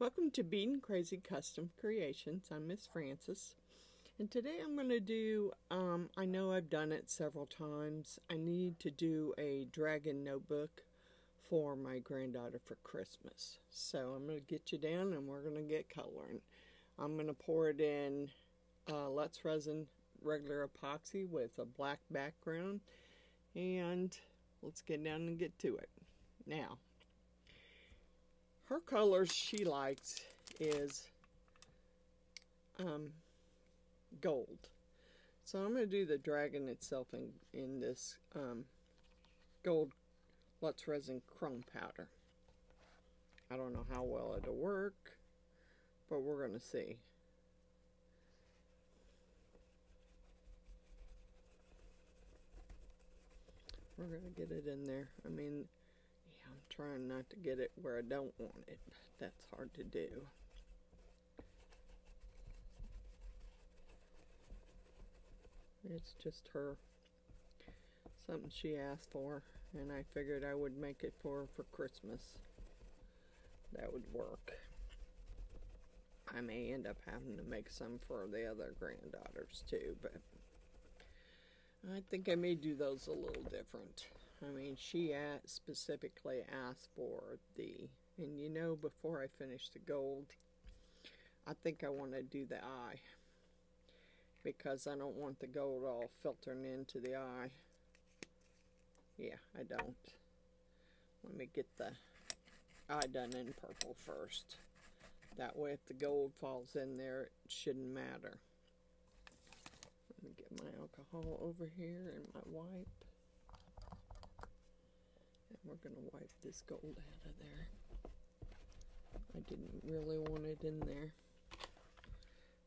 Welcome to Beadinkrazy Custom Creations. I'm Miss Frances. And today I'm going to do, um, I know I've done it several times. I need to do a dragon notebook for my granddaughter for Christmas. So I'm going to get you down and we're going to get coloring. I'm going to pour it in uh, Let's Resin regular epoxy with a black background. And let's get down and get to it. Now, her colors she likes is um, gold. So I'm going to do the dragon itself in, in this um, gold Let's Resin Chrome Powder. I don't know how well it'll work, but we're going to see. We're going to get it in there. I mean, trying not to get it where I don't want it. That's hard to do. It's just her, something she asked for, and I figured I would make it for her for Christmas. That would work. I may end up having to make some for the other granddaughters too, but I think I may do those a little different. I mean, she specifically asked for the, and you know, before I finish the gold, I think I want to do the eye because I don't want the gold all filtering into the eye. Yeah, I don't. Let me get the eye done in purple first. That way if the gold falls in there, it shouldn't matter. Let me get my alcohol over here and my wipe. And we're going to wipe this gold out of there. I didn't really want it in there.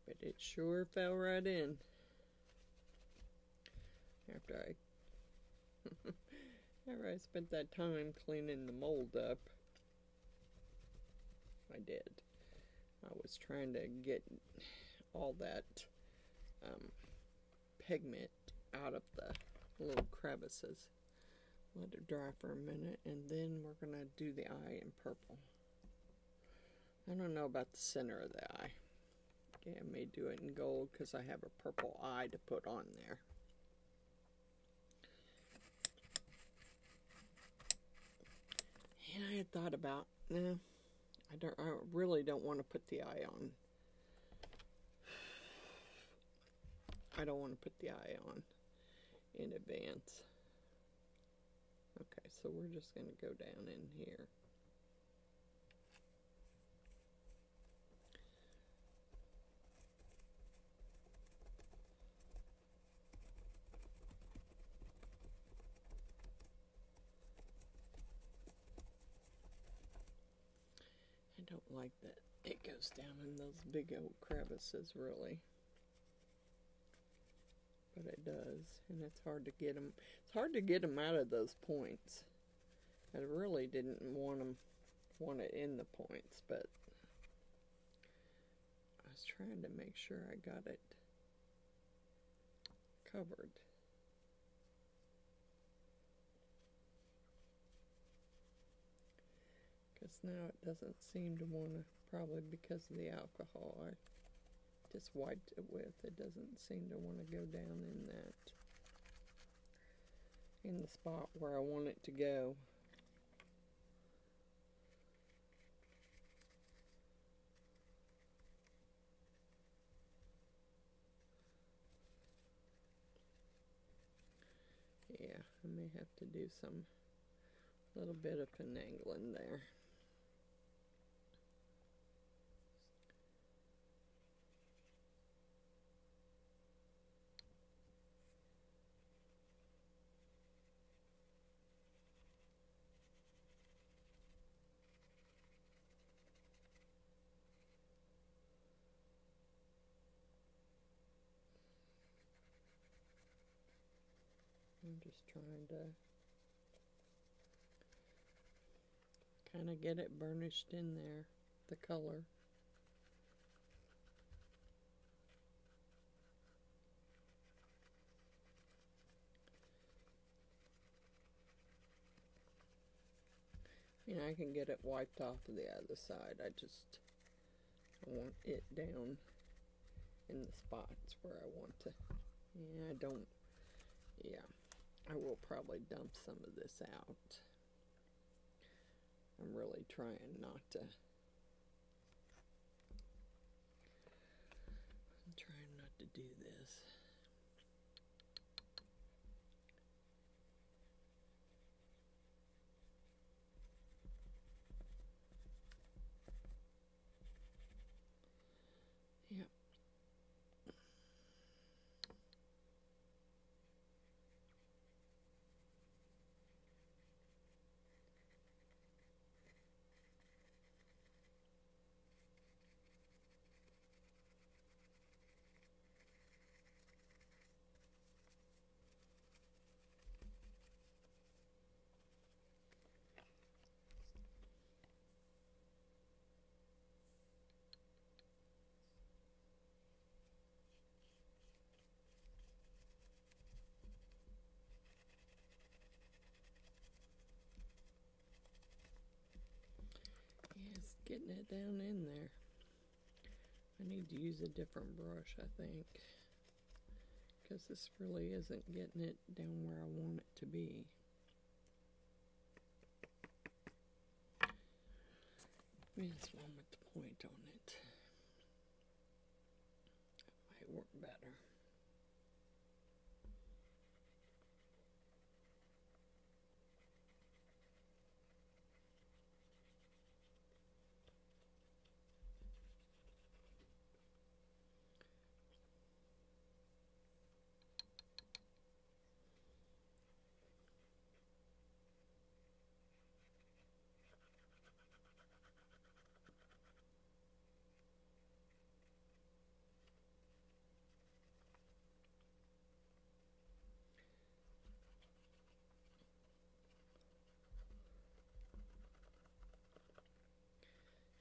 But it sure fell right in. After I after I spent that time cleaning the mold up. I did. I was trying to get all that um, pigment out of the little crevices. Let it dry for a minute and then we're going to do the eye in purple. I don't know about the center of the eye. Okay, I may do it in gold because I have a purple eye to put on there. And I had thought about, nah, I don't. I really don't want to put the eye on. I don't want to put the eye on in advance. Okay, so we're just going to go down in here. I don't like that it goes down in those big old crevices, really. But it does, and it's hard to get them. It's hard to get them out of those points. I really didn't want them, want it in the points, but I was trying to make sure I got it covered. Because now it doesn't seem to want to, probably because of the alcohol I just wiped it with. It doesn't seem to want to go down in that, in the spot where I want it to go. Yeah, I may have to do some little bit of finagling there. I'm just trying to kind of get it burnished in there, the color. You know, I can get it wiped off of the other side. I just want it down in the spots where I want to. Yeah, I don't. Yeah, I will probably dump some of this out. I'm really trying not to. I'm trying not to do this. Yep. Yes, getting it down in there. I need to use a different brush, I think. Because this really isn't getting it down where I want it to be. This one with the point on it. That might work better.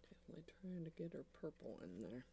Definitely trying to get her purple in there.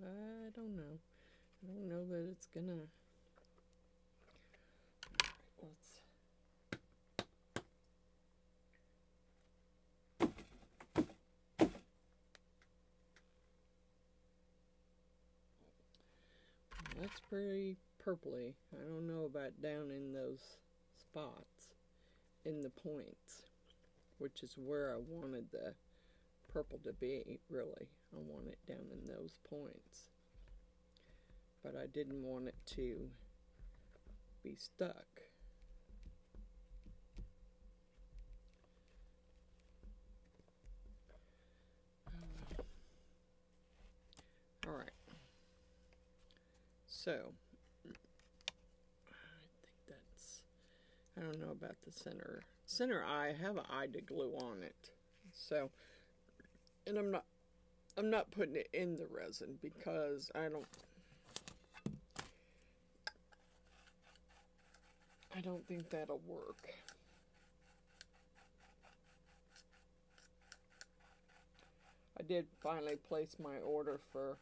I don't know. I don't know that it's gonna. Let's. That's pretty purpley. I don't know about down in those spots in the points, which is where I wanted the purple to be, really. I want it down in those points. But I didn't want it to be stuck. Uh, all right. So, I think that's, I don't know about the center. Center eye, I have an eye to glue on it. So, and I'm not I'm not putting it in the resin because I don't I don't think that'll work. I did finally place my order for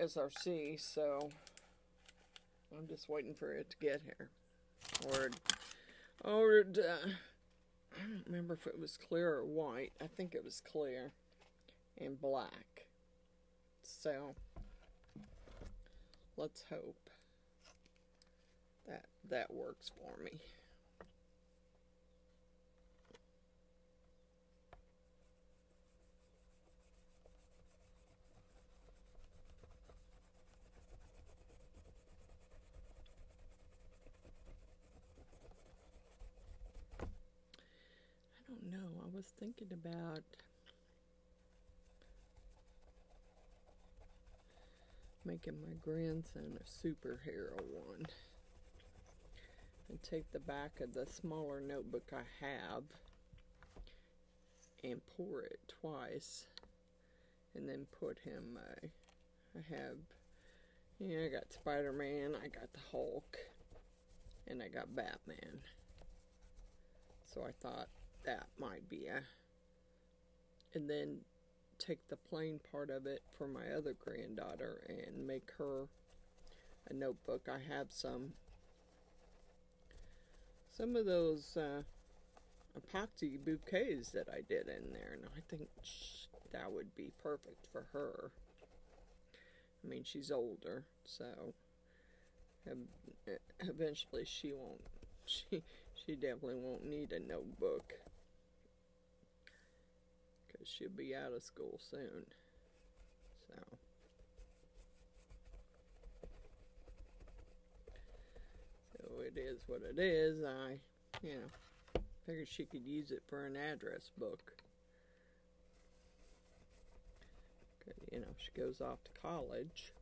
SRC, so I'm just waiting for it to get here. Ordered, ordered, uh, I don't remember if it was clear or white. I think it was clear and black. So, let's hope that that works for me. I know. I was thinking about making my grandson a superhero one and take the back of the smaller notebook I have and pour it twice and then put him uh, I have yeah I got Spider-Man I got the Hulk and I got Batman. So I thought that might be a and then take the plain part of it for my other granddaughter and make her a notebook I have some some of those uh, epoxy bouquets that I did in there, and I think that would be perfect for her. I mean, she's older, so eventually she won't. She she definitely won't need a notebook because she'll be out of school soon. So. So it is what it is. I, you know. Figured she could use it for an address book. You know, she goes off to college.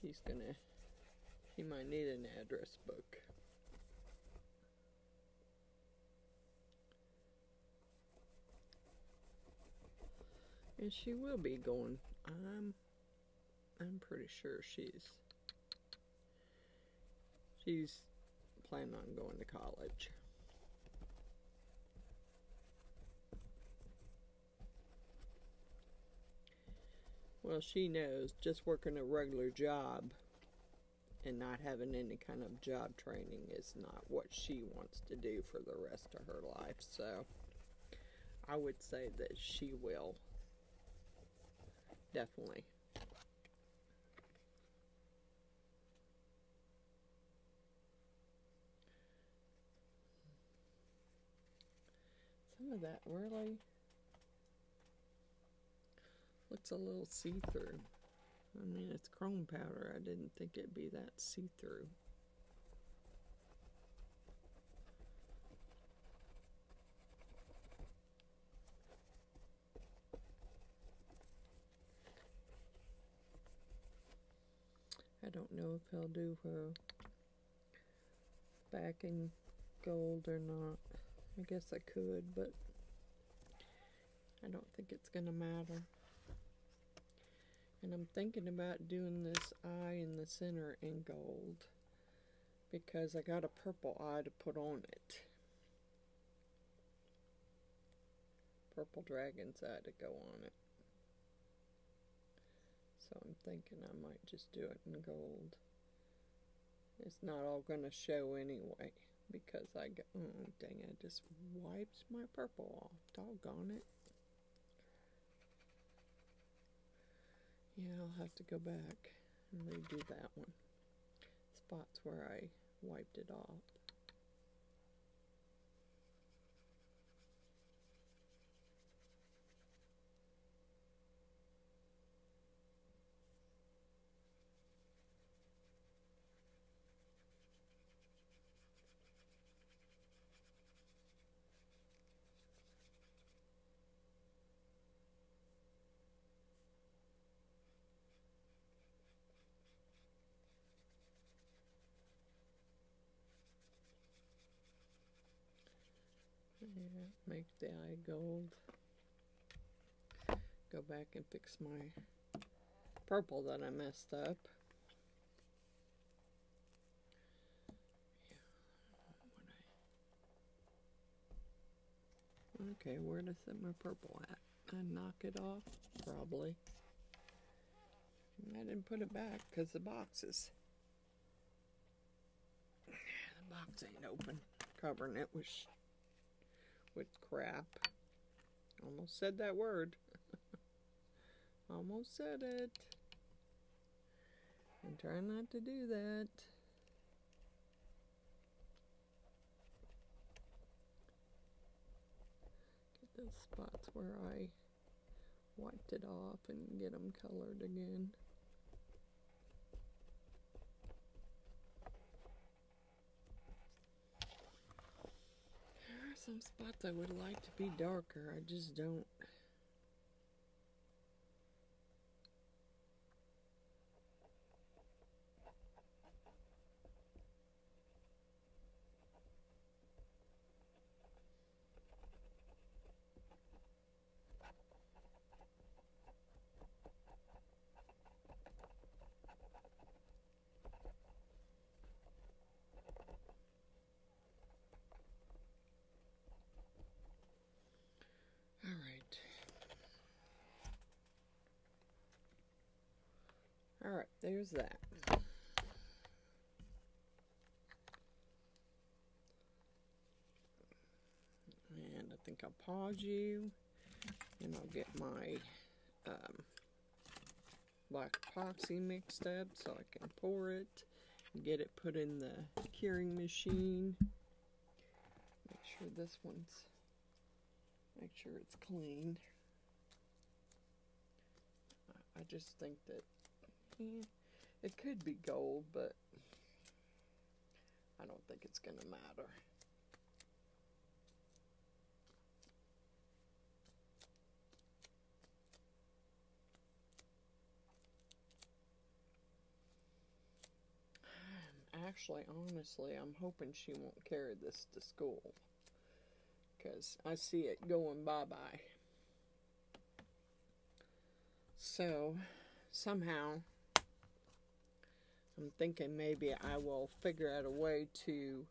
She's gonna, she might need an address book. And she will be going, I'm, I'm pretty sure she's, she's planning on going to college. Well, she knows just working a regular job and not having any kind of job training is not what she wants to do for the rest of her life. So I would say that she will definitely some of that really looks a little see-through. I mean, it's chrome powder. I didn't think it'd be that see-through. Don't know if he'll do her backing gold or not. I guess I could, but I don't think it's going to matter. And I'm thinking about doing this eye in the center in gold because I got a purple eye to put on it. Purple dragon's eye to go on it. So I'm thinking I might just do it in gold. It's not all going to show anyway because I got, oh dang it, I just wiped my purple off. Doggone it. Yeah, I'll have to go back and redo that one. Spots where I wiped it off. Yeah, make the eye gold. Go back and fix my purple that I messed up. Okay, where did I set my purple at? I knock it off? Probably. I didn't put it back because the box is... The box ain't open. Covering it with with crap. Almost said that word. Almost said it. I'm trying not to do that. Get those spots where I wiped it off and get them colored again. Some spots I would like to be darker. I just don't. All right. All right, there's that. And I think I'll pause you and I'll get my um, black epoxy mixed up so I can pour it and get it put in the curing machine. Make sure this one's Make sure it's clean. I just think that eh, it could be gold, but I don't think it's going to matter. Actually, honestly, I'm hoping she won't carry this to school because I see it going bye bye. So, somehow, I'm thinking maybe I will figure out a way to.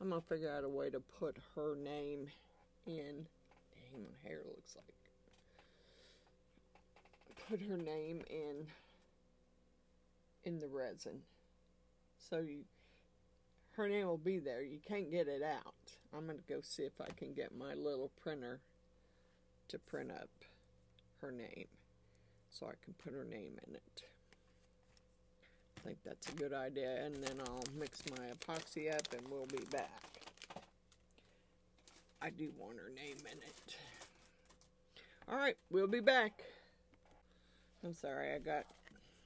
I'm gonna figure out a way to put her name in. Dang, my hair looks like. Put her name in. In the resin, so you her name will be there. You can't get it out. I'm going to go see if I can get my little printer to print up her name so I can put her name in it. Think that's a good idea, and then I'll mix my epoxy up and we'll be back. I do want her name in it. All right, we'll be back. I'm sorry, I got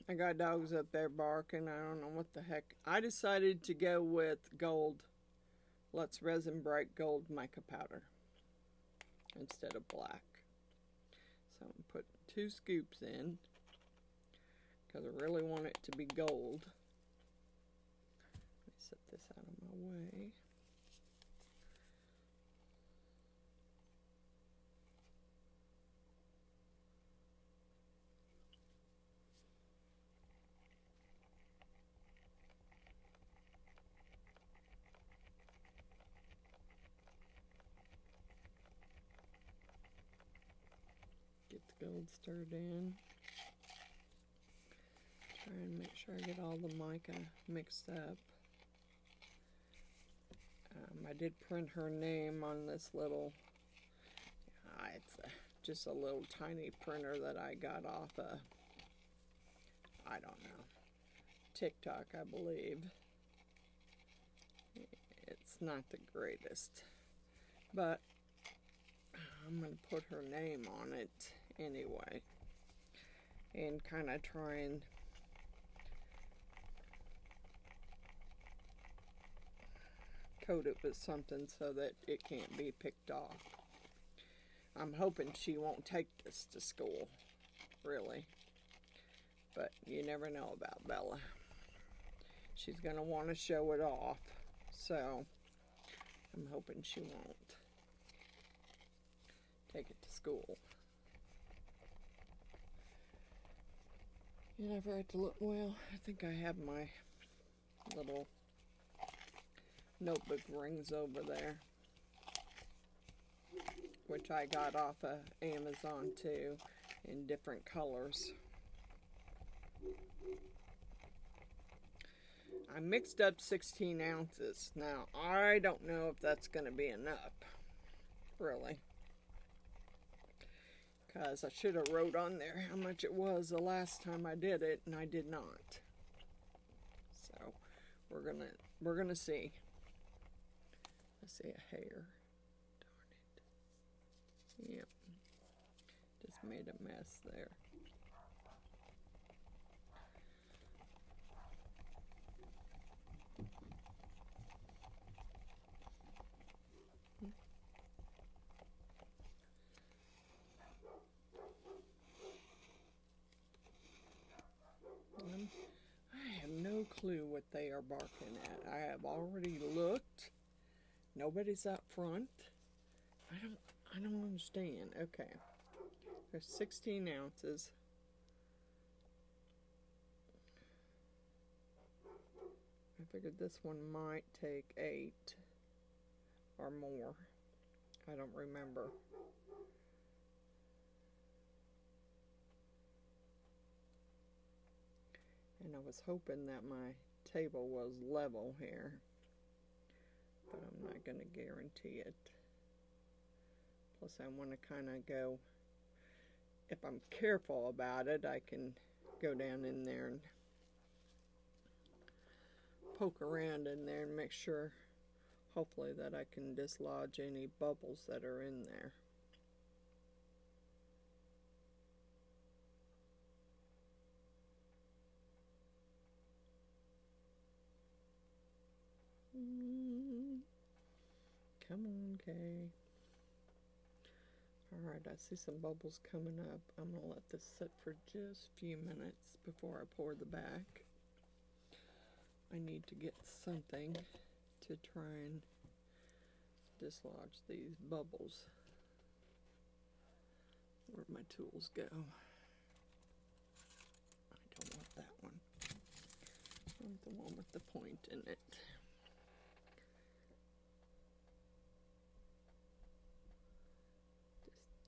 I got dogs up there barking. I don't know what the heck. I decided to go with gold. Let's resin bright gold mica powder instead of black. So I'm put two scoops in because I really want it to be gold. Let me set this out of my way. Get the gold stirred in. Try and make sure I get all the mica mixed up. Um, I did print her name on this little, uh, it's a, just a little tiny printer that I got off of, I don't know, TikTok, I believe. It's not the greatest, but I'm going to put her name on it anyway. And kind of try and coat it with something so that it can't be picked off. I'm hoping she won't take this to school, really. But you never know about Bella. She's going to want to show it off. So, I'm hoping she won't take it to school. You never had to look well. I think I have my little notebook rings over there, which I got off of Amazon too, in different colors. I mixed up 16 ounces. Now, I don't know if that's going to be enough, really because I should have wrote on there how much it was the last time I did it and I did not. So we're gonna we're gonna see. I see a hair. Darn it. Yep. Just made a mess there. Hmm. I have no clue what they are barking at. I have already looked Nobody's up front. I don't I don't understand. Okay. There's 16 ounces. I figured this one might take eight or more. I don't remember. And I was hoping that my table was level here, but I'm not going to guarantee it. Plus, I want to kind of go, if I'm careful about it, I can go down in there and poke around in there and make sure, hopefully, that I can dislodge any bubbles that are in there. Come on, Kay. Alright, I see some bubbles coming up. I'm going to let this sit for just a few minutes before I pour the back. I need to get something to try and dislodge these bubbles. Where'd my tools go? I don't want that one. I want the one with the point in it.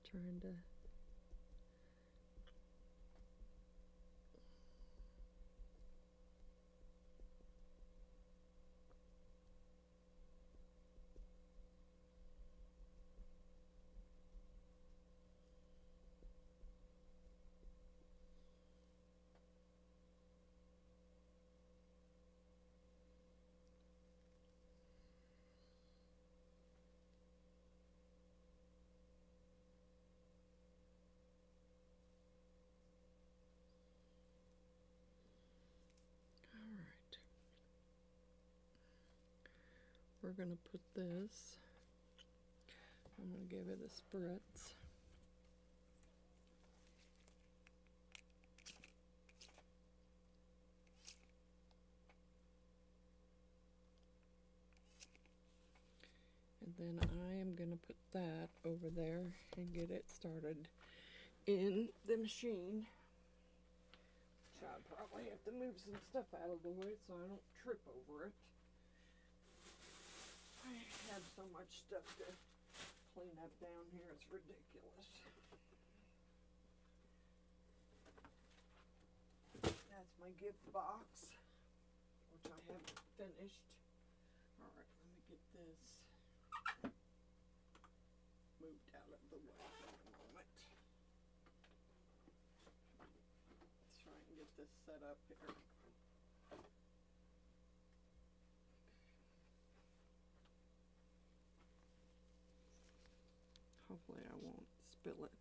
Just trying to We're going to put this, I'm going to give it a spritz. And then I am going to put that over there and get it started in the machine. So I'll probably have to move some stuff out of the way so I don't trip over it. I have so much stuff to clean up down here, it's ridiculous. That's my gift box, which I haven't finished. Alright, let me get this moved out of the way for a moment. Let's try and get this set up here. Hopefully I won't spill it.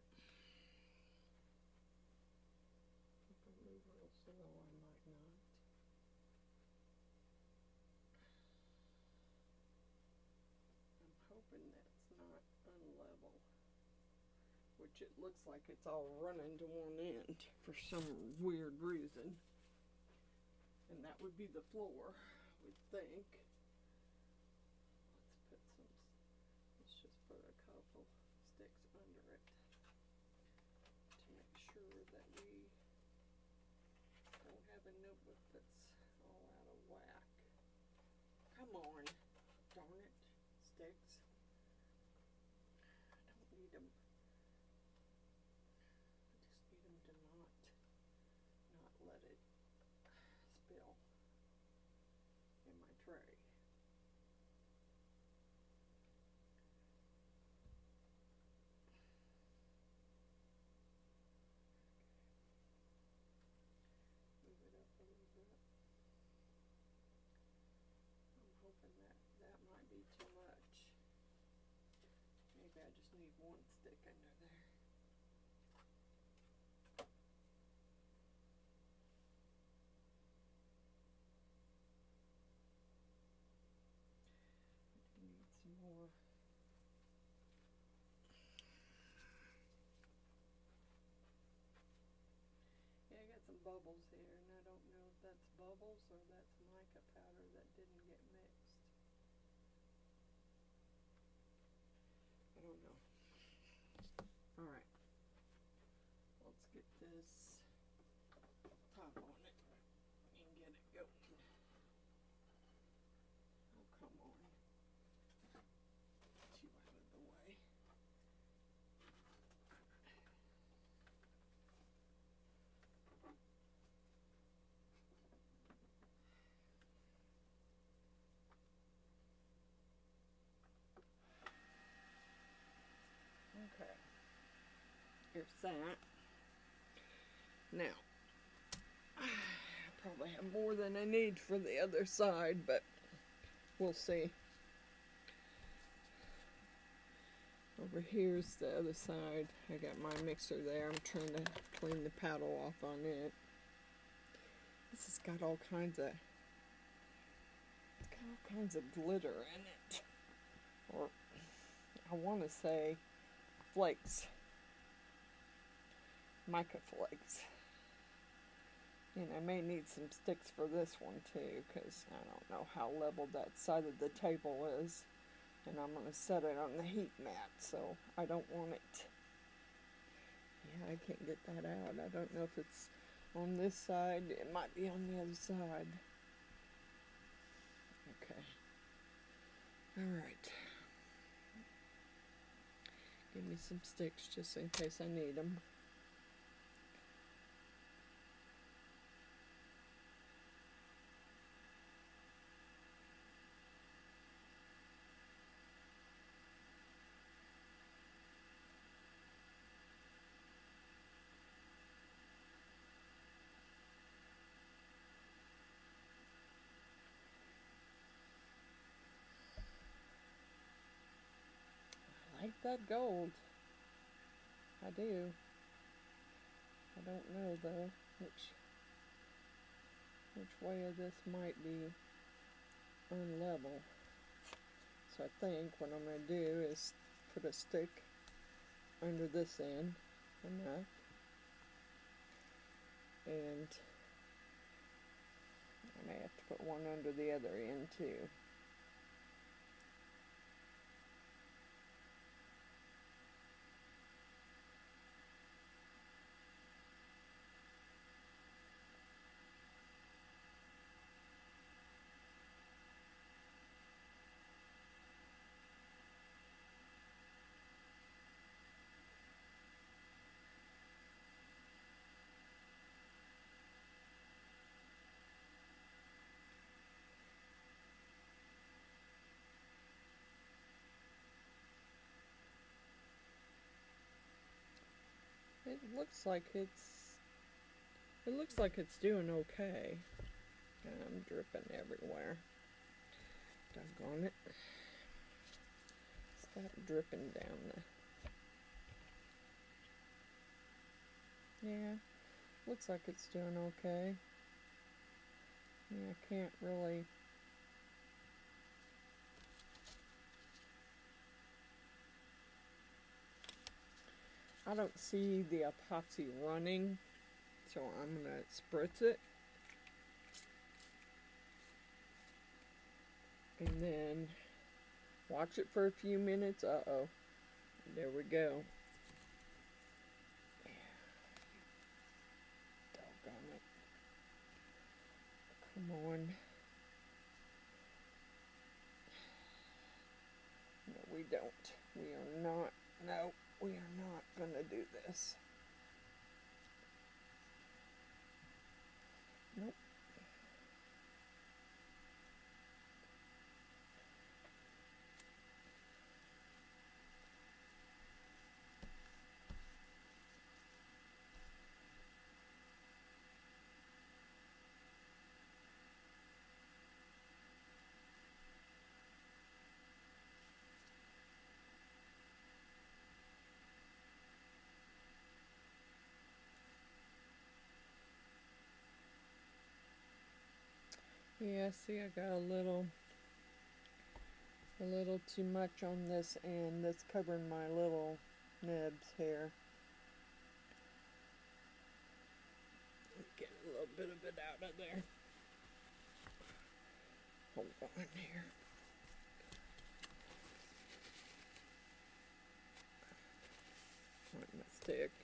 Move real slow, I might not. I'm hoping that's not unlevel. Which it looks like it's all running to one end for some weird reason. And that would be the floor, we think. Let's put some, let's just put a couple sticks under it to make sure that we don't have a notebook that's all out of whack. Come on, darn it, sticks. I don't need them. I just need them to not, not let it spill in my tray. Move it up a little bit. I'm hoping that that might be too much. Maybe I just need stick under there. Need some more. Yeah, I got some bubbles here, and I don't know if that's bubbles or that's mica powder that didn't get mixed. I don't know. Alright. Let's get this top on it and get it going. Oh, come on. Get you out of the way. Okay. Now, I probably have more than I need for the other side, but we'll see. Over here's the other side. I got my mixer there. I'm trying to clean the paddle off on it. This has got all kinds of got all kinds of glitter in it. Or I want to say flakes. Mica flakes. And I may need some sticks for this one too, because I don't know how level that side of the table is. And I'm going to set it on the heat mat, so I don't want it. Yeah, I can't get that out. I don't know if it's on this side. It might be on the other side. Okay. Alright. Give me some sticks just in case I need them. I like that gold. I do. I don't know though which which way of this might be unlevel. So I think what I'm going to do is put a stick under this end enough and I may have to put one under the other end too. Looks like it's. It looks like it's doing okay. I'm dripping everywhere. Doggone it. Stop dripping down the. Yeah, looks like it's doing okay. Yeah, I can't really. I don't see the epoxy running, so I'm gonna spritz it. And then watch it for a few minutes. Uh oh. There we go. Doggone it. Come on. No, we don't. We are not. No, we are going to do this. Yeah, see, I got a little, a little too much on this end that's covering my little nibs here. Get a little bit of it out of there. Hold on here. Find my stick.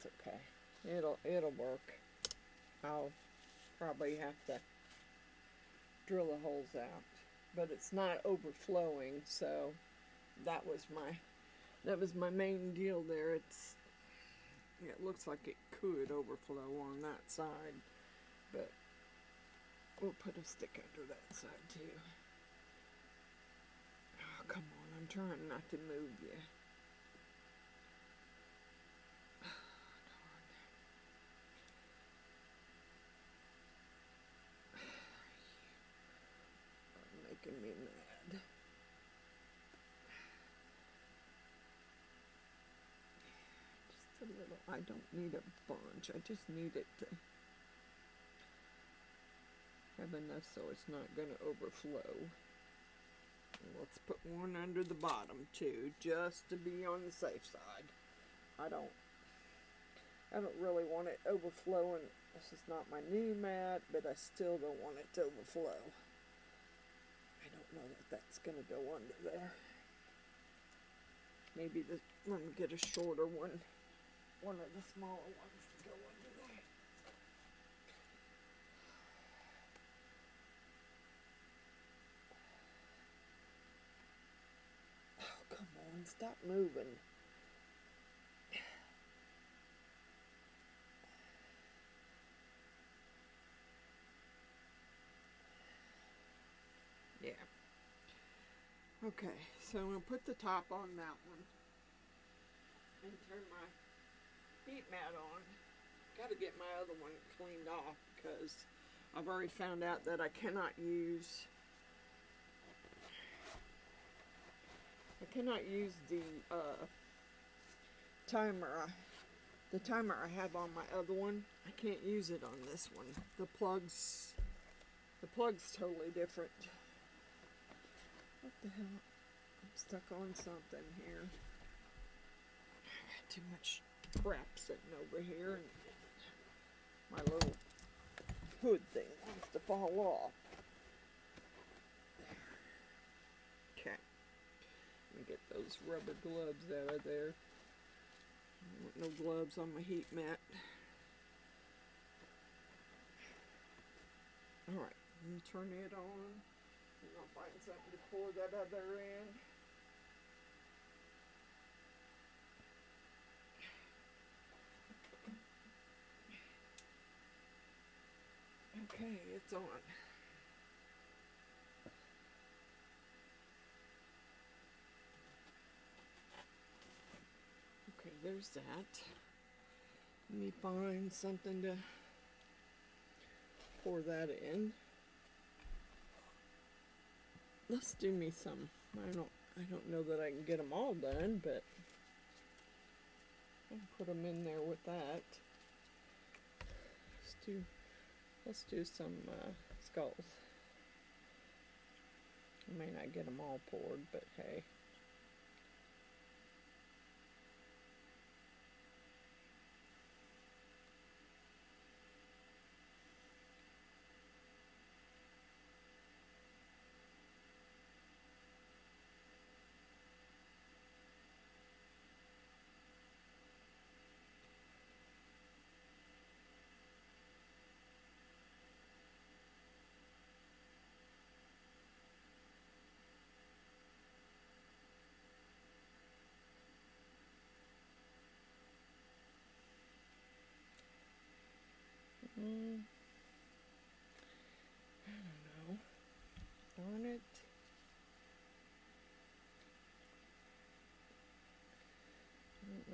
It's okay. It'll it'll work. I'll probably have to drill the holes out. But it's not overflowing, so that was my that was my main deal there. It's it looks like it could overflow on that side, but we'll put a stick under that side too. Oh, come on, I'm trying not to move you. Me mad. Just a little. I don't need a bunch. I just need it to have enough so it's not going to overflow. Let's put one under the bottom too, just to be on the safe side. I don't. I don't really want it overflowing. This is not my new mat, but I still don't want it to overflow know that that's going to go under there. Maybe the, let me get a shorter one, one of the smaller ones to go under there. Oh, come on, stop moving. Okay, so I'm going to put the top on that one. And turn my heat mat on. Got to get my other one cleaned off because I've already found out that I cannot use I cannot use the uh, timer the timer I have on my other one. I can't use it on this one. The plugs the plug's totally different what the hell? I'm stuck on something here. I got too much crap sitting over here and my little hood thing wants to fall off. Okay. Let me get those rubber gloves out of there. no gloves on my heat mat. Alright, let me turn it on. I'll find something to pour that other in. Okay, it's on. Okay, there's that. Let me find something to pour that in let's do me some. I don't I don't know that I can get them all done, but I'll put them in there with that. Let's do let's do some uh, skulls. I may not get them all poured, but hey.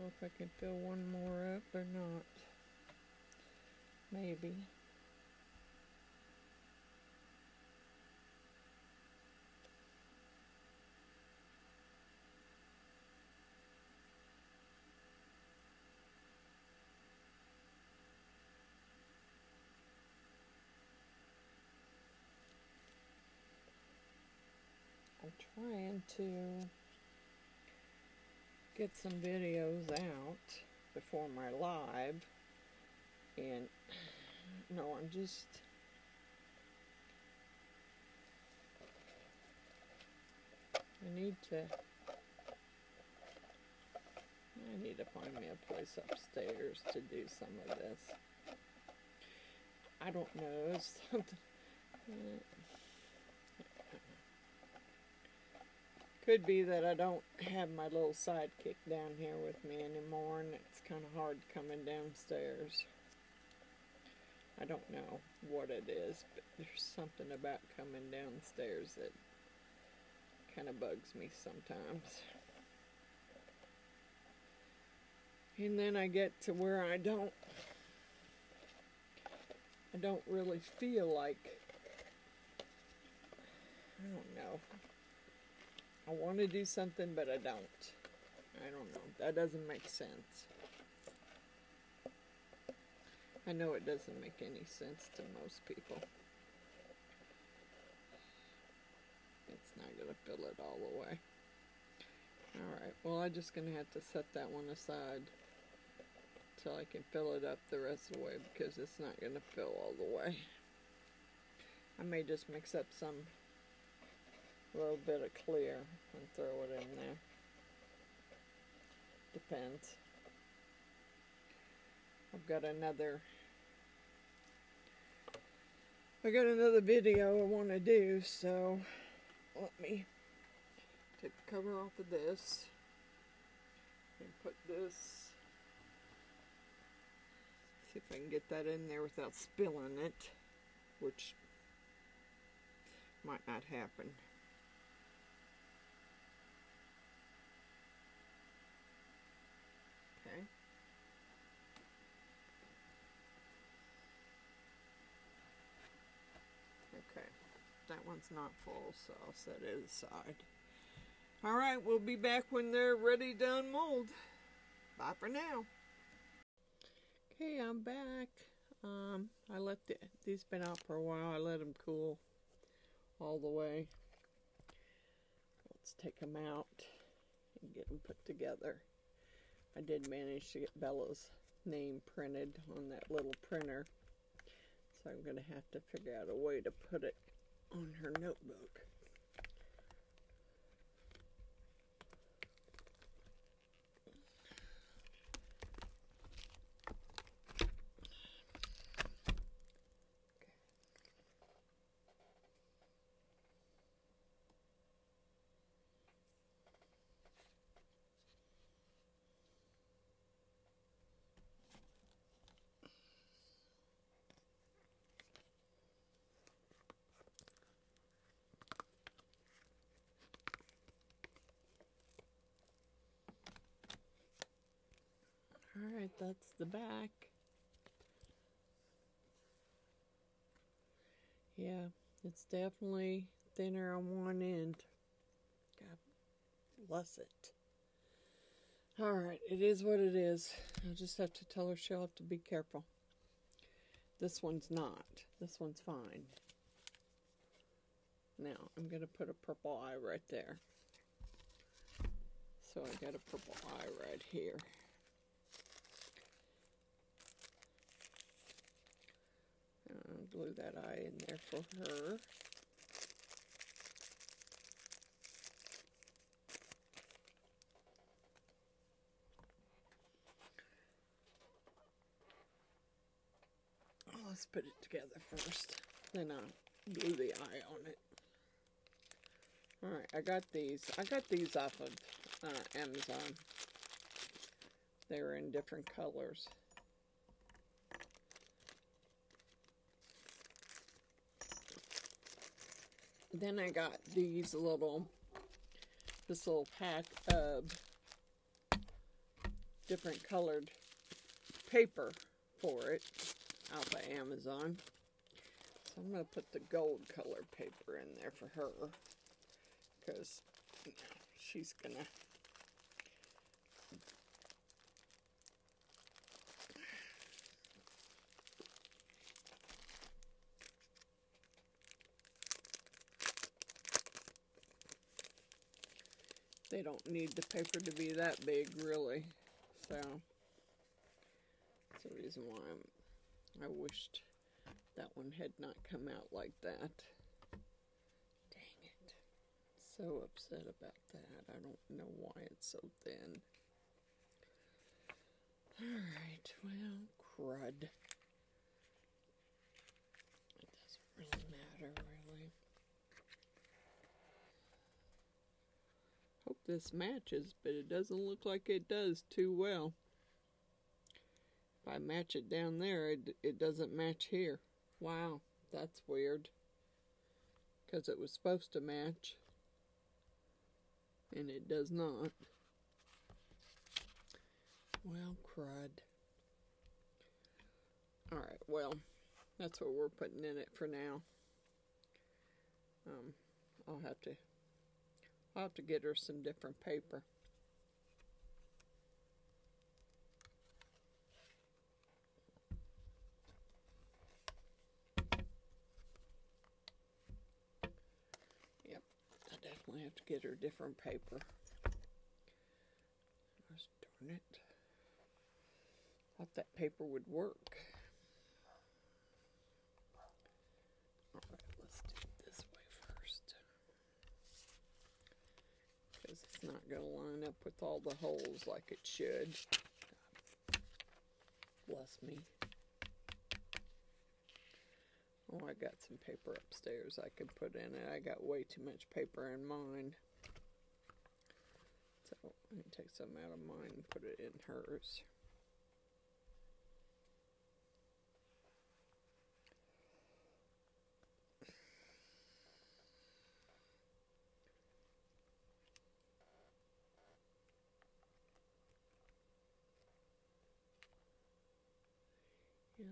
If I can fill one more up or not. Maybe. I'm trying to get some videos out before my live. And no I'm just I need to I need to find me a place upstairs to do some of this. I don't know something uh, Could be that I don't have my little sidekick down here with me anymore and it's kind of hard coming downstairs. I don't know what it is, but there's something about coming downstairs that kind of bugs me sometimes. And then I get to where I don't I don't really feel like I don't know. I want to do something, but I don't. I don't know. That doesn't make sense. I know it doesn't make any sense to most people. It's not going to fill it all the way. Alright, well I'm just going to have to set that one aside till I can fill it up the rest of the way because it's not going to fill all the way. I may just mix up some a little bit of clear and throw it in there. Depends. I've got another I got another video I want to do so let me take the cover off of this and put this see if I can get that in there without spilling it which might not happen that one's not full, so I'll set it aside. Alright, we'll be back when they're ready to unmold. Bye for now. Okay, I'm back. Um, I let the, these been out for a while. I let them cool all the way. Let's take them out and get them put together. I did manage to get Bella's name printed on that little printer. So I'm going to have to figure out a way to put it on her notebook. Alright, that's the back. Yeah, it's definitely thinner on one end. God bless it. Alright, it is what it is. I'll just have to tell her she'll have to be careful. This one's not. This one's fine. Now, I'm going to put a purple eye right there. So I got a purple eye right here. Glue that eye in there for her. let's put it together first. Then I'll glue the eye on it. Alright, I got these. I got these off of uh, Amazon. They were in different colors. Then I got these little, this little pack of different colored paper for it out by Amazon. So I'm going to put the gold colored paper in there for her because she's going to they don't need the paper to be that big really. So that's the reason why I'm, I wished that one had not come out like that. Dang it. So upset about that. I don't know why it's so thin. Alright well crud. It doesn't really matter really Hope this matches, but it doesn't look like it does too well. If I match it down there, it, it doesn't match here. Wow, that's weird. Because it was supposed to match. And it does not. Well, crud. Alright, well, that's what we're putting in it for now. Um, I'll have to I'll have to get her some different paper. Yep, I definitely have to get her different paper. Gosh darn it. Thought that paper would work. Not going to line up with all the holes like it should. Bless me. Oh, I got some paper upstairs I could put in it. I got way too much paper in mine. So, I'm going to take some out of mine and put it in hers.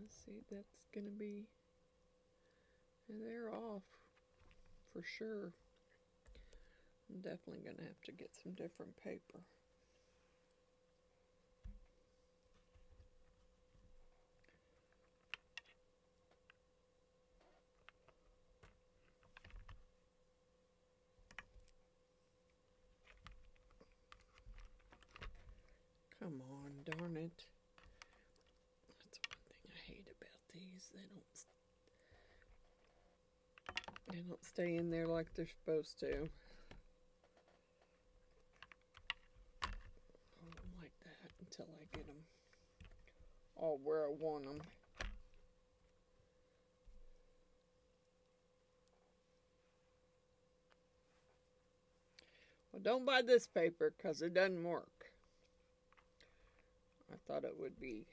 See, that's going to be, they're off for sure. I'm definitely going to have to get some different paper. Come on, darn it. They don't they don't stay in there like they're supposed to. Hold them like that until I get them all where I want them. Well, don't buy this paper because it doesn't work. I thought it would be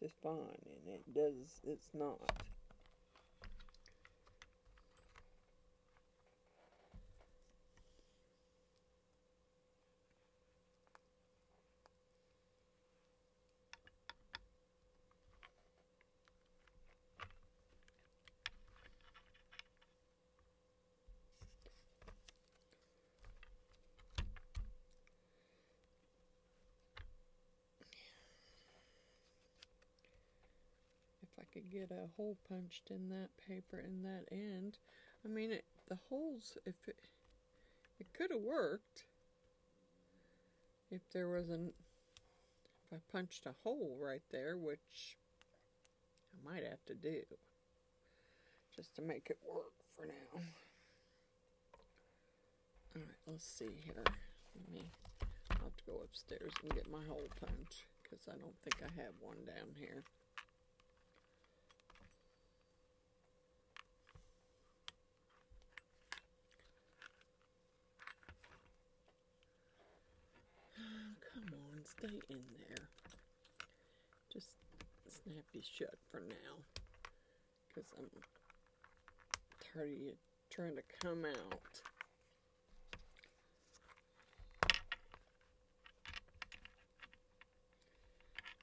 just fine, and it does, it's not. Could get a hole punched in that paper in that end. I mean, it, the holes, if it, it could have worked if there was an, if I punched a hole right there, which I might have to do just to make it work for now. Alright, let's see here. Let me, I'll have to go upstairs and get my hole punch because I don't think I have one down here. Stay in there. Just snappy shut for now. Because I'm are you trying to come out?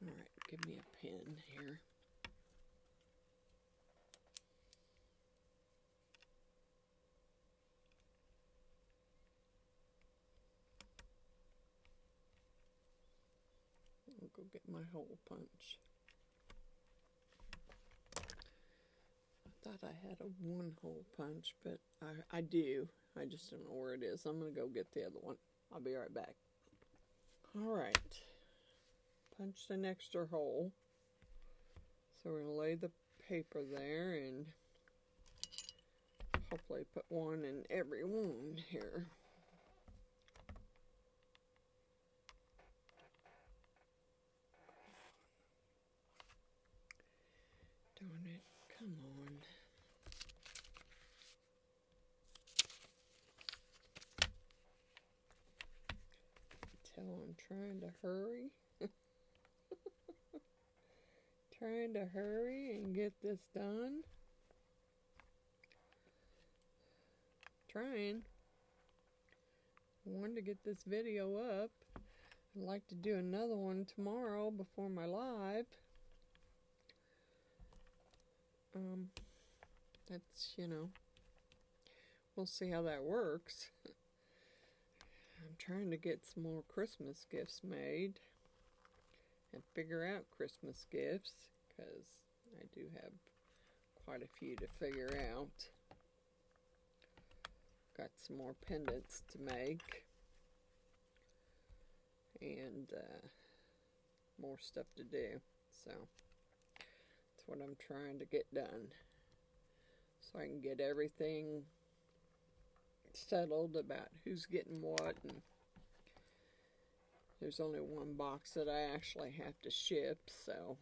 Alright, give me a pen here. I'll go get my hole punch. I thought I had a one hole punch, but I, I do. I just don't know where it is. I'm going to go get the other one. I'll be right back. Alright. Punched an extra hole. So we're going to lay the paper there and hopefully put one in every one here. Darn it, come on. Tell I'm trying to hurry. trying to hurry and get this done. Trying. Wanted to get this video up. I'd like to do another one tomorrow before my live. Um, that's, you know, we'll see how that works. I'm trying to get some more Christmas gifts made and figure out Christmas gifts because I do have quite a few to figure out. Got some more pendants to make and uh, more stuff to do. So that's what I'm trying to get done so I can get everything settled about who's getting what and there's only one box that I actually have to ship so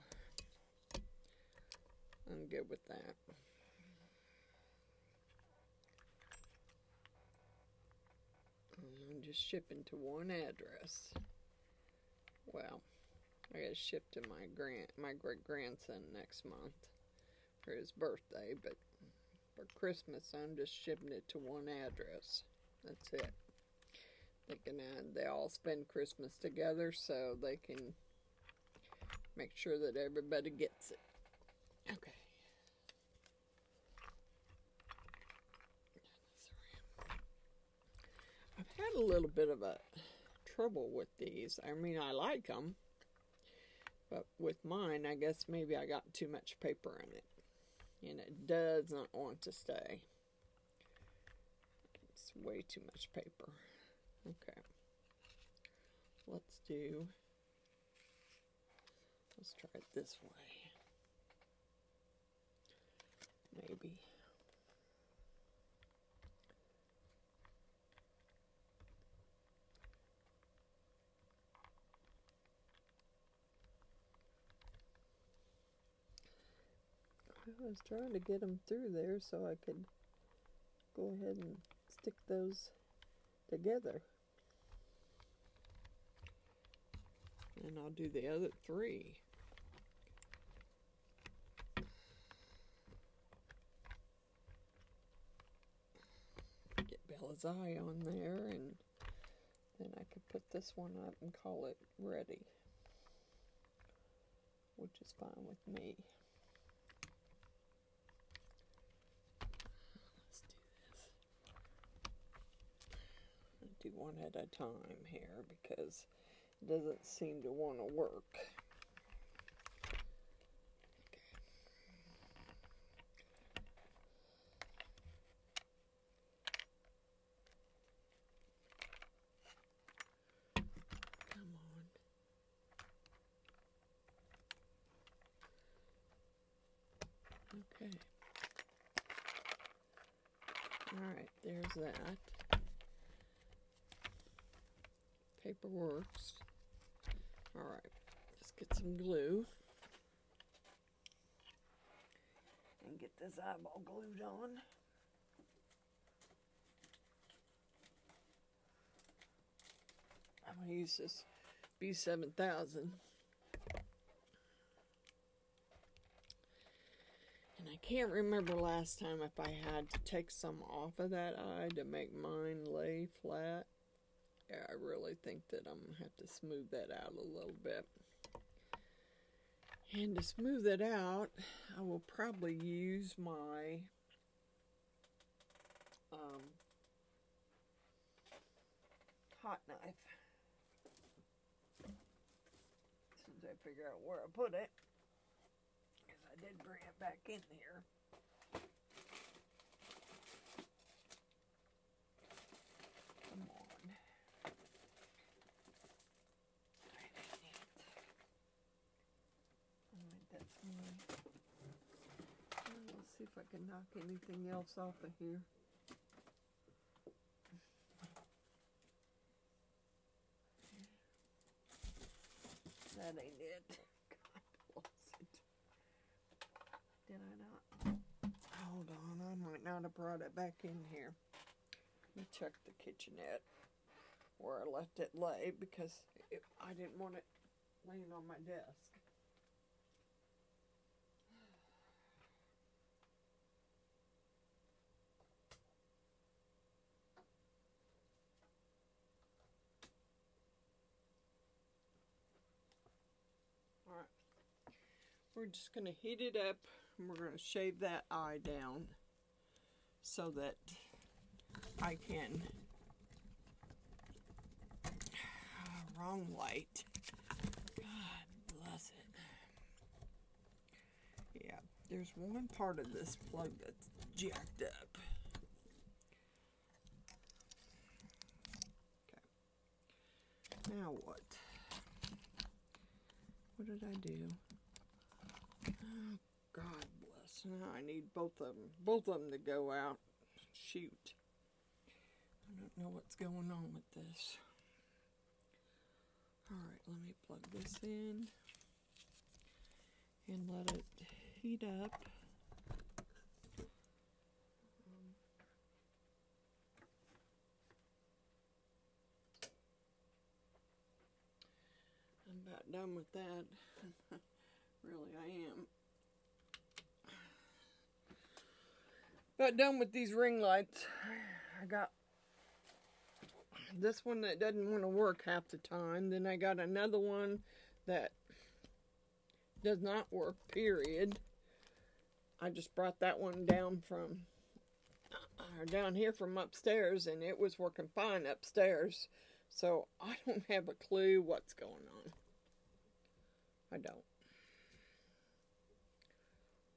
I'm good with that. I'm just shipping to one address. Well, I gotta ship to my grand my great grandson next month for his birthday, but for Christmas I'm just shipping it to one address. That's it. They can uh, they all spend Christmas together so they can make sure that everybody gets it. Okay. I've had a little bit of a trouble with these. I mean, I like them, but with mine, I guess maybe I got too much paper in it, and it doesn't want to stay. It's way too much paper. Okay. Let's do, let's try it this way. Maybe. I was trying to get them through there so I could go ahead and stick those together. And I'll do the other three. Get Bella's eye on there and then I could put this one up and call it ready. Which is fine with me. Do one at a time here because it doesn't seem to want to work. Come on. Okay. All right, there's that works. Alright, let's get some glue. And get this eyeball glued on. I'm going to use this B7000. And I can't remember last time if I had to take some off of that eye to make mine lay flat. Yeah, I really think that I'm going to have to smooth that out a little bit. And to smooth it out, I will probably use my um, hot knife. Since I figure out where I put it. Because I did bring it back in here. Come on. Dang it. Alright, that's mine. Let's see if I can knock anything else off of here. That ain't it. God bless it. Did I not? Hold on, I might not have brought it back in here. Let me check the kitchenette where I left it lay because it, I didn't want it laying on my desk. Alright. We're just going to heat it up and we're going to shave that eye down so that I can. wrong light. God bless it. Yeah, there's one part of this plug that's jacked up. Okay. Now what? What did I do? God bless. Now I need both of them. Both of them to go out. Shoot. I don't know what's going on with this. Alright, let me plug this in and let it heat up. I'm about done with that. really, I am. About done with these ring lights. I got this one that doesn't want to work half the time. Then I got another one that does not work, period. I just brought that one down from uh, down here from upstairs and it was working fine upstairs. So I don't have a clue what's going on. I don't.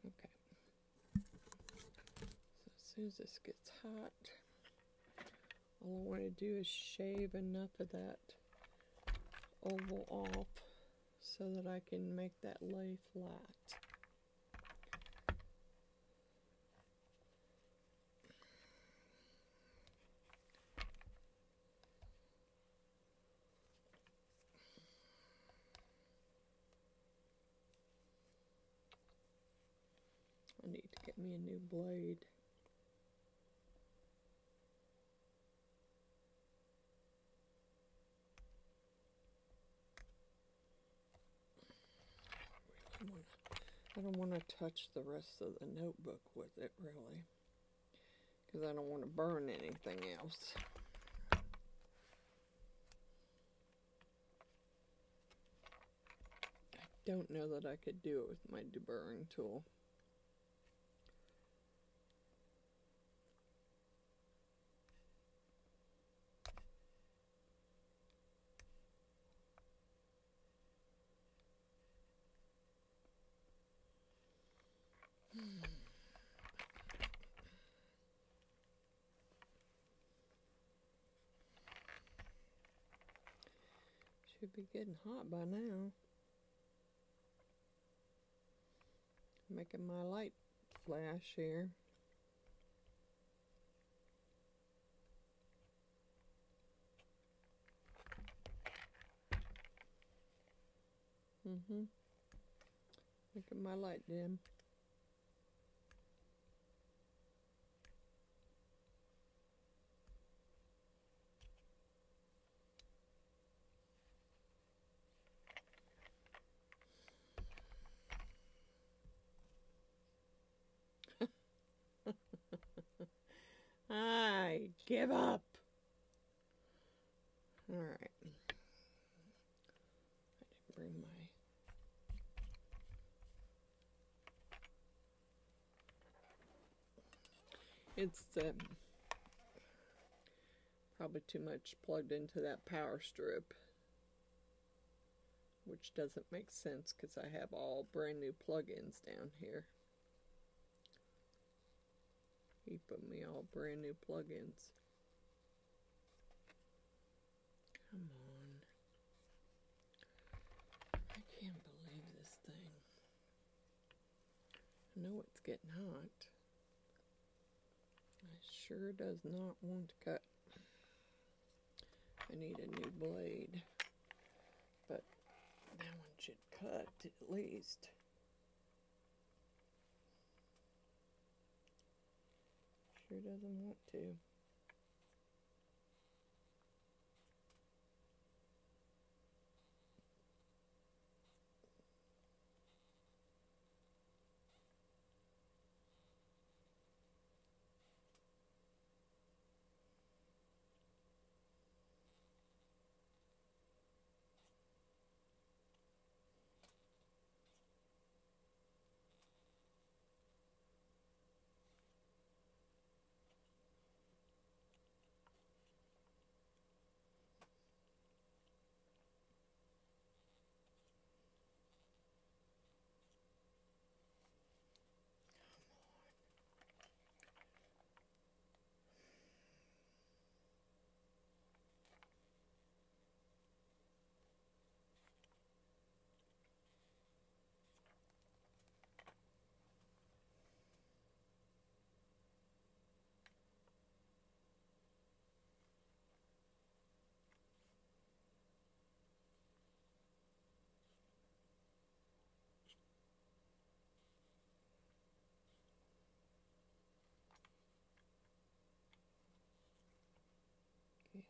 Okay. So as soon as this gets hot, all I want to do is shave enough of that oval off so that I can make that lay flat. I need to get me a new blade. I don't want to touch the rest of the notebook with it, really. Because I don't want to burn anything else. I don't know that I could do it with my deburring tool. Getting hot by now. Making my light flash here. Mm-hmm. Making my light dim. I give up. All right. I didn't bring my. It's um, probably too much plugged into that power strip, which doesn't make sense because I have all brand new plugins down here. He put me all brand new plugins. Come on. I can't believe this thing. I know it's getting hot. I sure does not want to cut. I need a new blade. But that one should cut at least. Sure doesn't want to.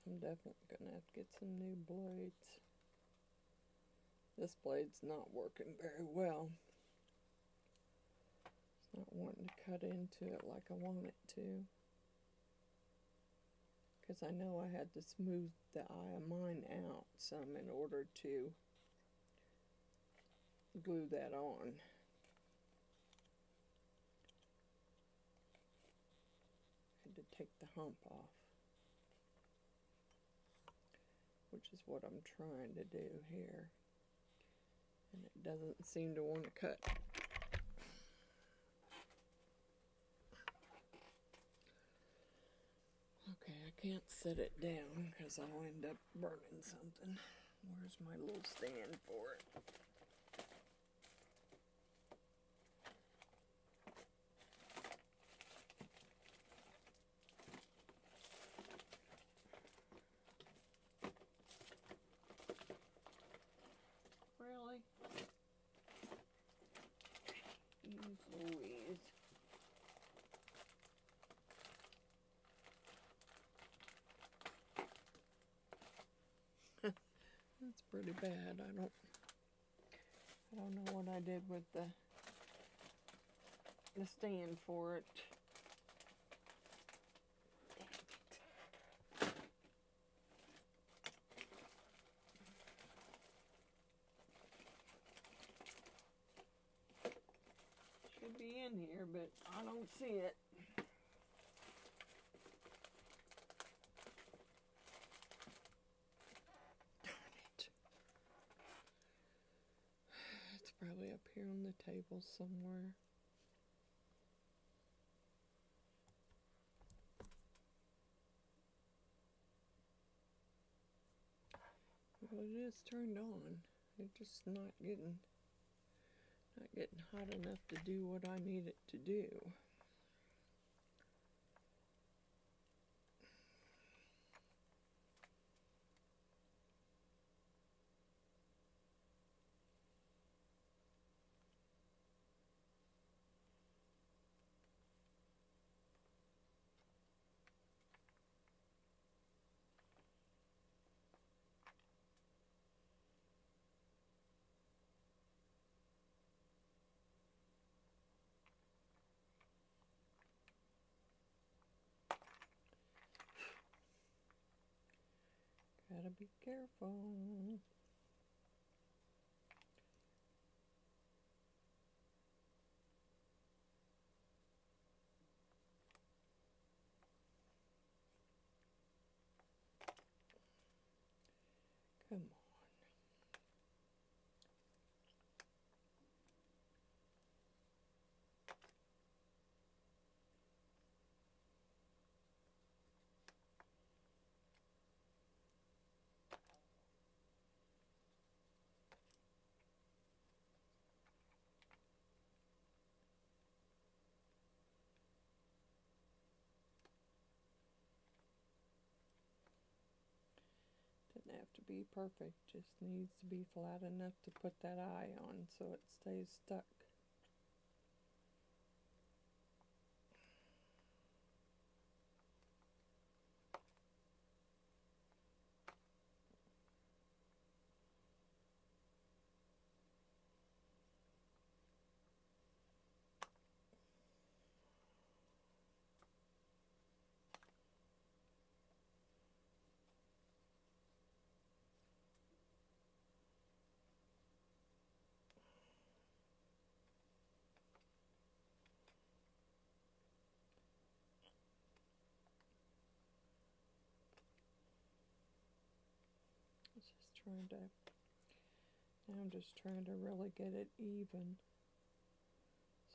I'm definitely gonna have to get some new blades. This blade's not working very well. It's not wanting to cut into it like I want it to. Because I know I had to smooth the eye of mine out some in order to glue that on. had to take the hump off. Which is what I'm trying to do here. And it doesn't seem to want to cut. Okay, I can't set it down because I'll end up burning something. Where's my little stand for it? Really? Jeez Louise. That's pretty bad. I don't I don't know what I did with the the stand for it. Should be in here, but I don't see it. Darn it. It's probably up here on the table somewhere. Well, it is turned on. It's just not getting not getting hot enough to do what I need it to do. Gotta be careful. Come on. Doesn't have to be perfect, just needs to be flat enough to put that eye on so it stays stuck. Just trying to, I'm just trying to really get it even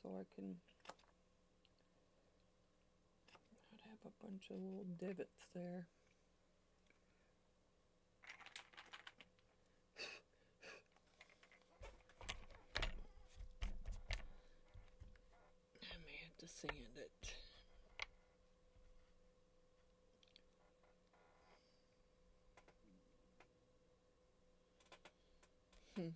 so I can not have a bunch of little divots there. I may have to sand it. Hmm. All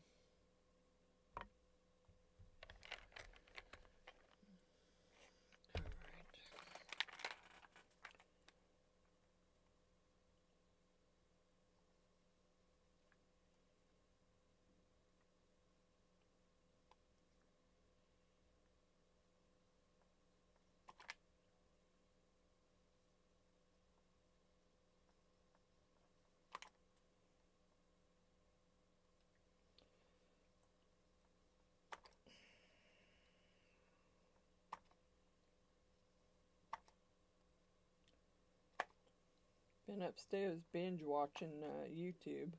right. Been upstairs binge watching uh, YouTube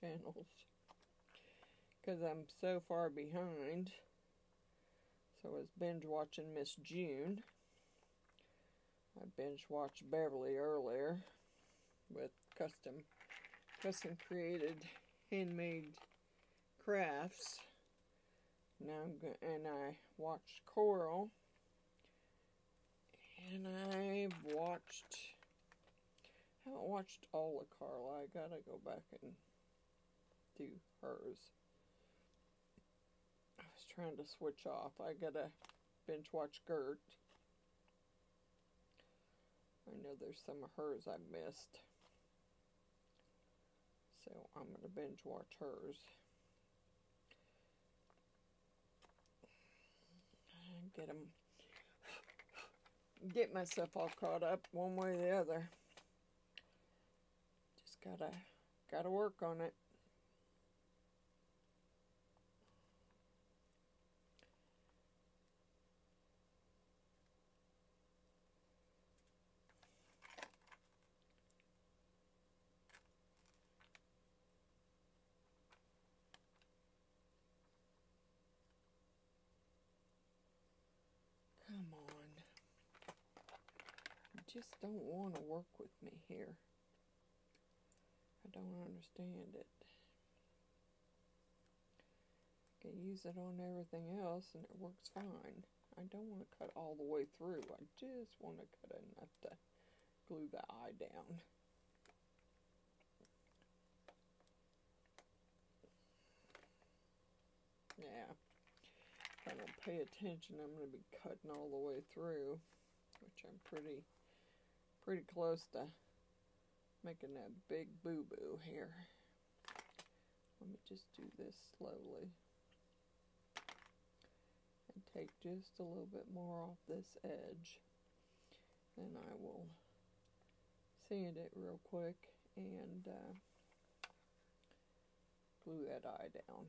channels because I'm so far behind. So I was binge watching Miss June. I binge watched Beverly earlier with custom custom created handmade crafts. Now I'm go- and I watched Coral and I've watched I haven't watched all of Carla. I gotta go back and do hers. I was trying to switch off. I gotta binge watch Gert. I know there's some of hers I missed. So I'm gonna binge watch hers. Get them, get myself all caught up one way or the other. Gotta, gotta work on it. Come on. You just don't want to work with me here. Don't understand it. I can use it on everything else and it works fine. I don't want to cut all the way through. I just want to cut enough to glue the eye down. Yeah. If I don't pay attention, I'm going to be cutting all the way through, which I'm pretty, pretty close to making that big boo-boo here. Let me just do this slowly. And take just a little bit more off this edge. Then I will sand it real quick and uh, glue that eye down.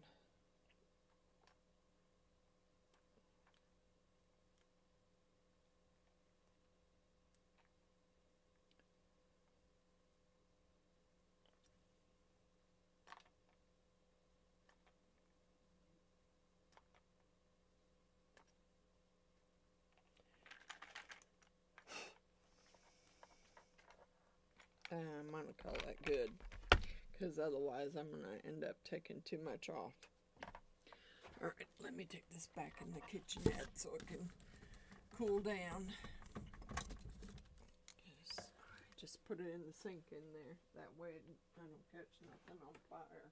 I'm gonna call that good because otherwise I'm gonna end up taking too much off. All right, let me take this back in the kitchenette so it can cool down. Just put it in the sink in there. That way I don't catch nothing on fire.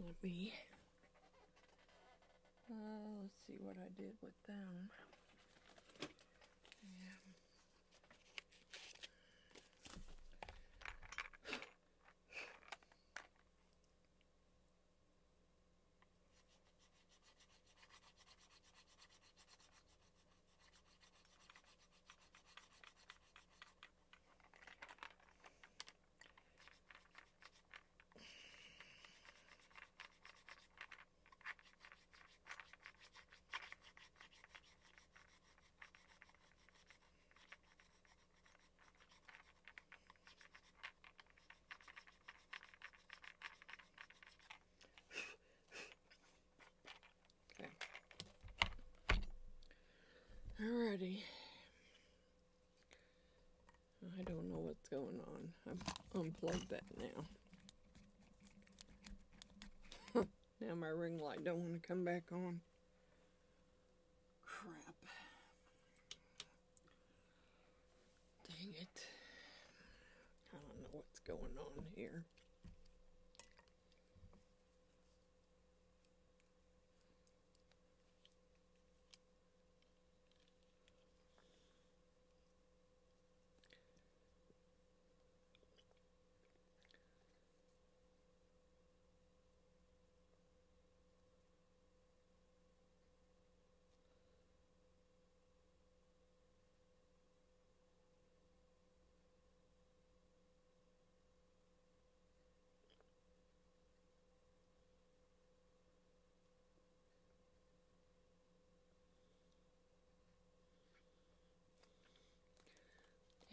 Let me. Uh, let's see what I did with them. Yeah. I don't know what's going on. I've unplugged that now. now my ring light don't want to come back on. Crap. Dang it. I don't know what's going on here.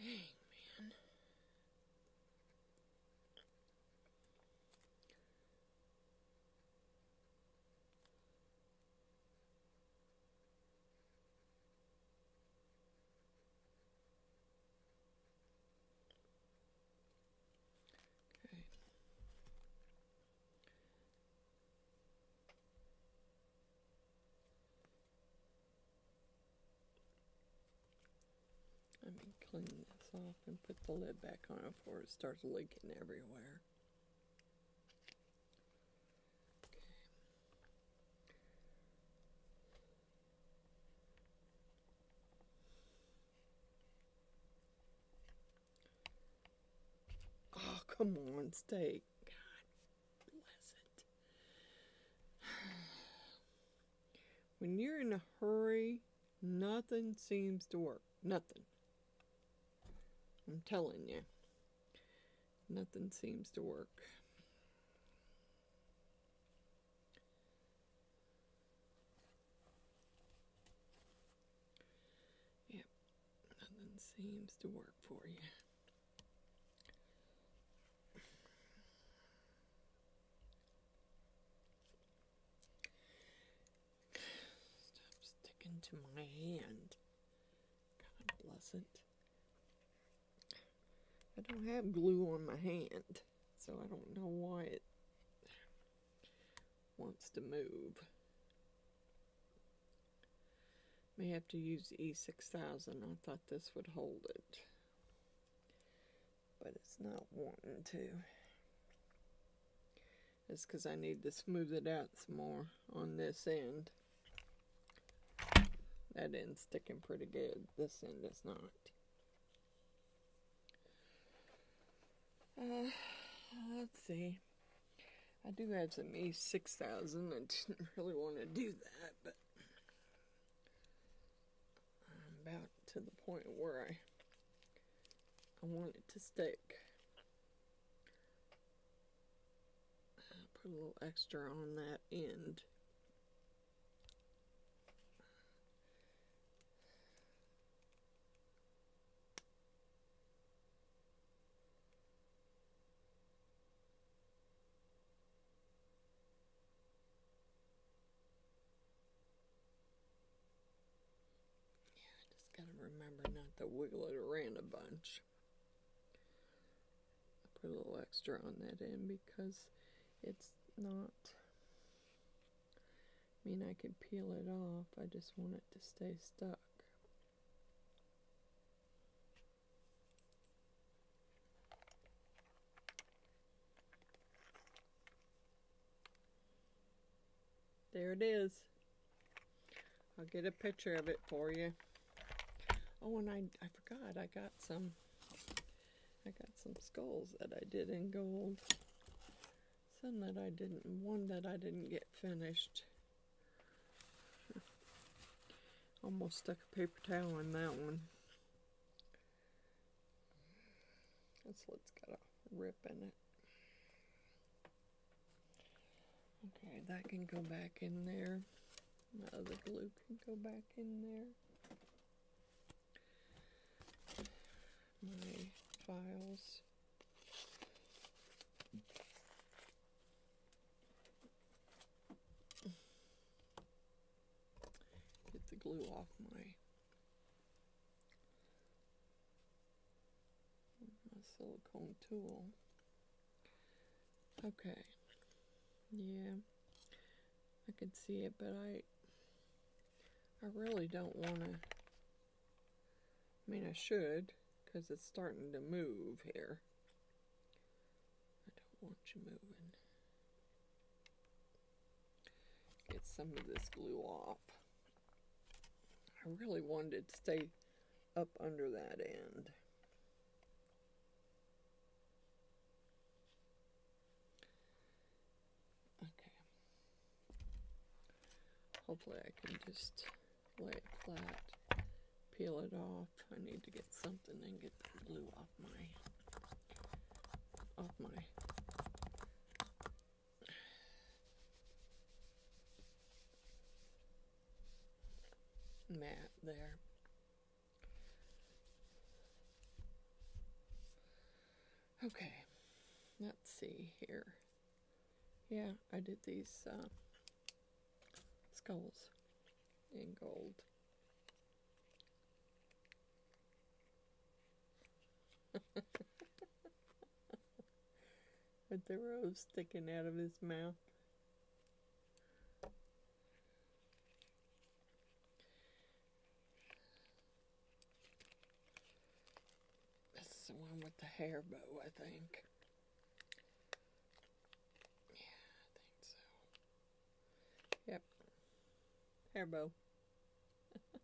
Dang, man. Okay. Let me clean this off and put the lid back on before it starts leaking everywhere. Oh, come on, stay. God bless it. When you're in a hurry, nothing seems to work. Nothing. I'm telling you. Nothing seems to work. Yep. Nothing seems to work for you. Stop sticking to my hand. God bless it. I don't have glue on my hand, so I don't know why it wants to move. May have to use E6000. I thought this would hold it, but it's not wanting to. It's because I need to smooth it out some more on this end. That end's sticking pretty good. This end is not. Uh, let's see. I do have some E6000. I didn't really want to do that, but I'm about to the point where I I want it to stick. Put a little extra on that end. Gotta remember not to wiggle it around a bunch. I put a little extra on that end because it's not. I mean, I could peel it off, I just want it to stay stuck. There it is. I'll get a picture of it for you. Oh, and I, I forgot, I got some, I got some skulls that I did in gold. Some that I didn't, one that I didn't get finished. Almost stuck a paper towel in that one. This one's got a rip in it. Okay, that can go back in there. The other glue can go back in there. My files. Get the glue off my my silicone tool. Okay. Yeah. I can see it, but I I really don't want to I mean, I should, because it's starting to move here. I don't want you moving. Get some of this glue off. I really wanted it to stay up under that end. Okay. Hopefully I can just lay it flat peel it off. I need to get something and get the glue off my off my mat there. Okay, let's see here. Yeah, I did these uh, skulls in gold. With the rose sticking out of his mouth. This is the one with the hair bow, I think. Yeah, I think so. Yep. Hair bow.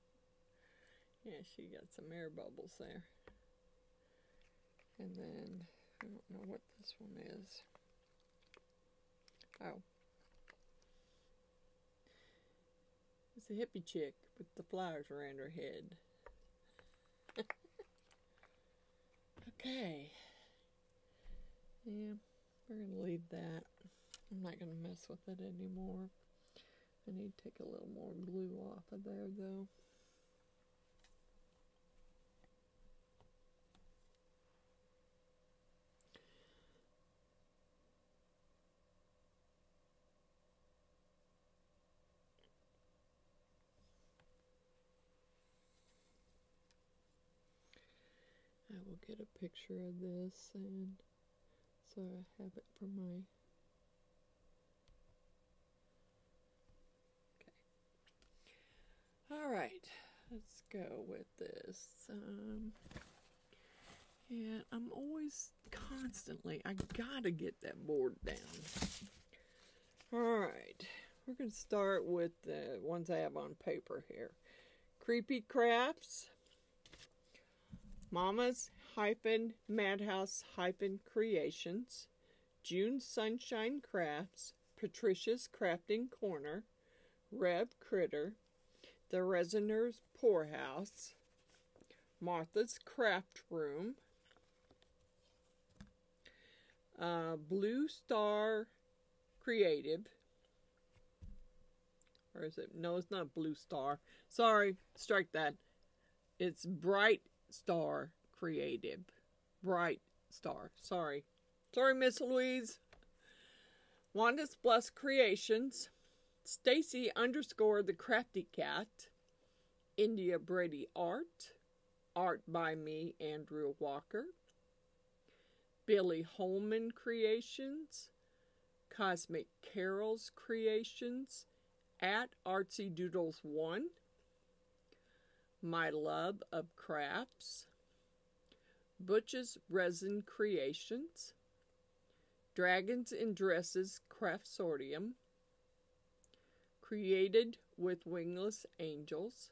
yeah, she got some air bubbles there. And then, I don't know what this one is. Oh. It's a hippie chick with the flowers around her head. okay. Yeah, we're going to leave that. I'm not going to mess with it anymore. I need to take a little more glue off of there though. Will get a picture of this and so I have it for my okay. All right let's go with this um yeah I'm always constantly I gotta get that board down. All right we're gonna start with the ones I have on paper here. Creepy crafts Mama's hyphen Madhouse hyphen Creations, June Sunshine Crafts, Patricia's Crafting Corner, Rev Critter, The Resiner's Poorhouse, Martha's Craft Room, uh, Blue Star Creative, or is it? No, it's not Blue Star. Sorry, strike that. It's Bright Star Creative. Bright Star. Sorry. Sorry, Miss Louise. Wanda's Blessed Creations. Stacy underscore the Crafty Cat. India Brady Art. Art by me, Andrew Walker. Billy Holman Creations. Cosmic Carols Creations at Artsy Doodles 1, My Love of Crafts, Butch's Resin Creations, Dragons in Dresses Craftsorium, Created with Wingless Angels,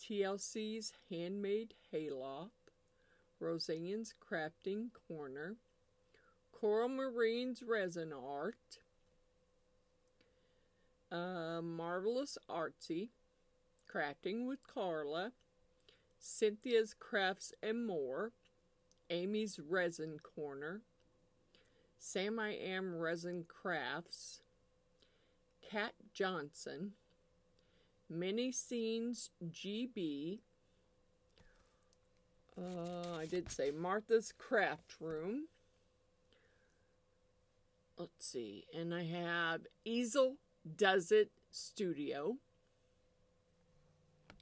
TLC's Handmade Hayloft, Roseanne's Crafting Corner, Coral Marine's Resin Art, uh, Marvelous Artsy, Crafting with Carla, Cynthia's Crafts and More, Amy's Resin Corner, Sam I Am Resin Crafts, Kat Johnson, Mini Scenes GB, uh, I did say Martha's Craft Room. Let's see, and I have Easel does It Studio,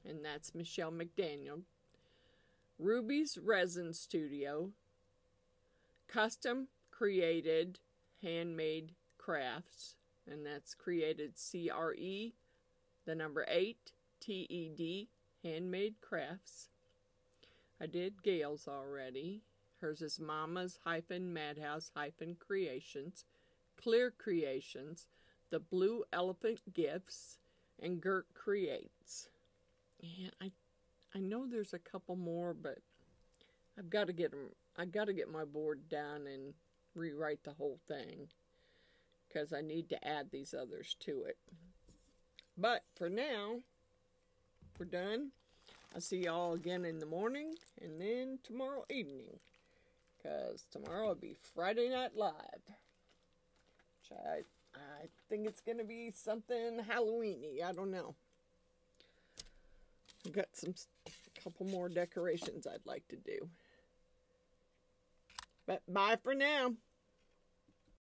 and that's Michelle McDaniel. Ruby's Resin Studio, custom created handmade crafts, and that's created C R E, the number 8, T E D, handmade crafts. I did Gail's already. Hers is Mama's hyphen Madhouse hyphen Creations, Clear Creations, the Blue Elephant Gifts, and Gert Creates. And I, I know there's a couple more, but I've got to get them. I got to get my board down and rewrite the whole thing because I need to add these others to it. But for now, we're done. I'll see y'all again in the morning and then tomorrow evening because tomorrow will be Friday Night Live, which I I think it's going to be something Halloweeny. I don't know. I've got some couple more decorations I'd like to do. But bye for now.